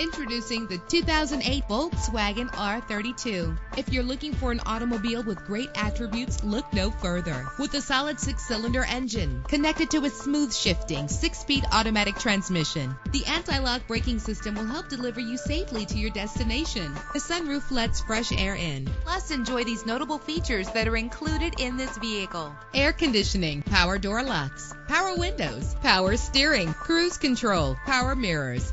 Introducing the 2008 Volkswagen R32. If you're looking for an automobile with great attributes, look no further. With a solid six-cylinder engine connected to a smooth shifting six-speed automatic transmission, the anti-lock braking system will help deliver you safely to your destination. The sunroof lets fresh air in. Plus, enjoy these notable features that are included in this vehicle. Air conditioning, power door locks, power windows, power steering, cruise control, power mirrors,